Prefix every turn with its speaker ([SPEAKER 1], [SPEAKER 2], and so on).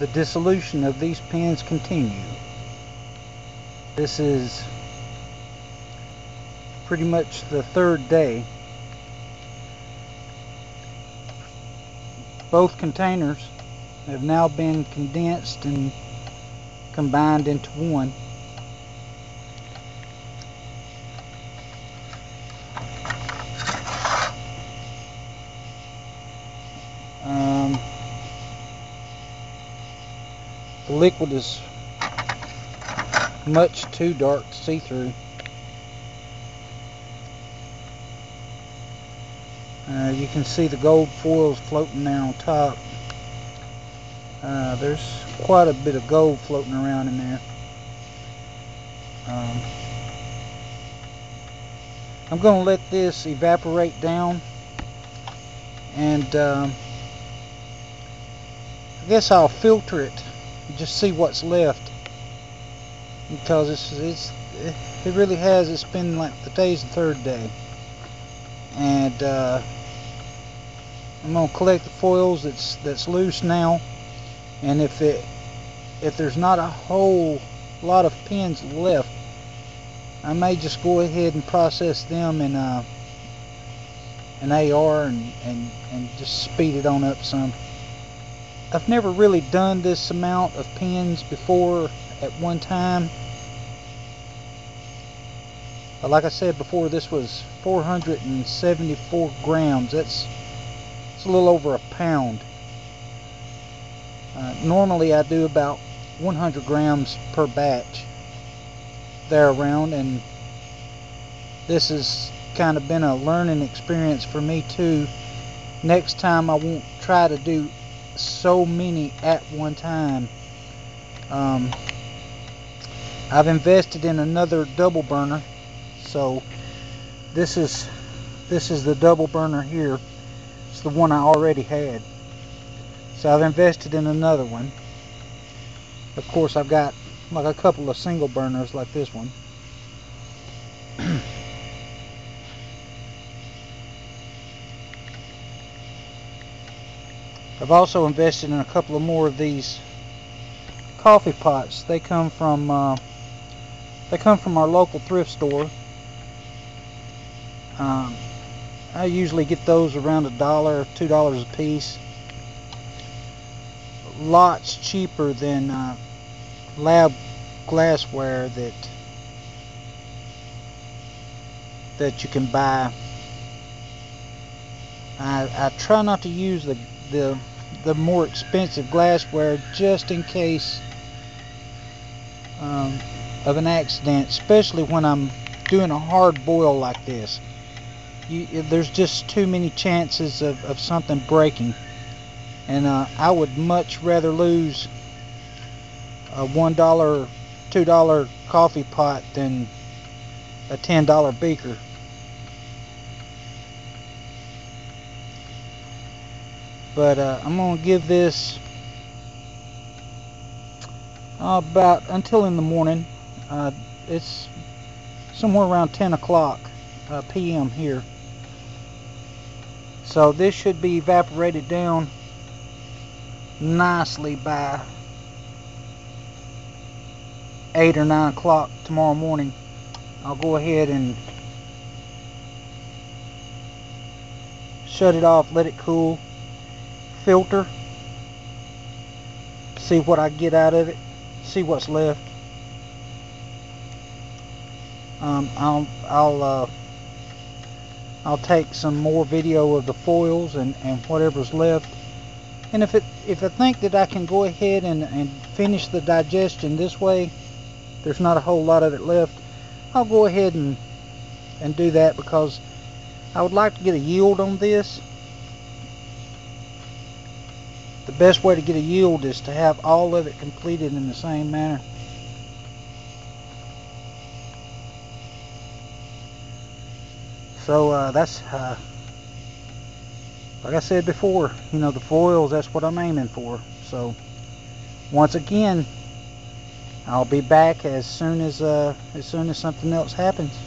[SPEAKER 1] the dissolution of these pins continue. This is pretty much the third day. Both containers have now been condensed and combined into one. Um, the liquid is much too dark to see through. Uh, you can see the gold foils floating there on top. Uh, there's quite a bit of gold floating around in there. Um, I'm going to let this evaporate down and um, I guess I'll filter it just see what's left. Because it's, it's it really has it's been like today's the third day. And uh, I'm gonna collect the foils that's that's loose now. And if it if there's not a whole lot of pins left I may just go ahead and process them in uh, an AR and, and, and just speed it on up some. I've never really done this amount of pins before at one time. But like I said before, this was 474 grams. That's it's a little over a pound. Uh, normally I do about 100 grams per batch there around and this has kind of been a learning experience for me too. Next time I won't try to do so many at one time. Um, I've invested in another double burner so this is this is the double burner here it's the one I already had. So I've invested in another one. Of course, I've got like a couple of single burners like this one. I've also invested in a couple of more of these coffee pots. They come from uh, they come from our local thrift store. Um, I usually get those around a dollar, two dollars a piece. Lots cheaper than uh, lab glassware that that you can buy. I, I try not to use the, the the more expensive glassware just in case um, of an accident, especially when I'm doing a hard boil like this you, there's just too many chances of, of something breaking. And uh, I would much rather lose a $1, $2 coffee pot than a $10 beaker. But uh, I'm to give this about until in the morning. Uh, it's somewhere around 10 o'clock uh, p.m. here. So this should be evaporated down nicely by 8 or 9 o'clock tomorrow morning. I'll go ahead and shut it off, let it cool, filter, see what I get out of it, see what's left. Um, I'll, I'll uh, I'll take some more video of the foils and, and whatever's left. And if it if I think that I can go ahead and, and finish the digestion this way, there's not a whole lot of it left, I'll go ahead and and do that because I would like to get a yield on this. The best way to get a yield is to have all of it completed in the same manner. So uh, that's, uh, like I said before, you know, the foils, that's what I'm aiming for. So once again, I'll be back as soon as, uh, as soon as something else happens.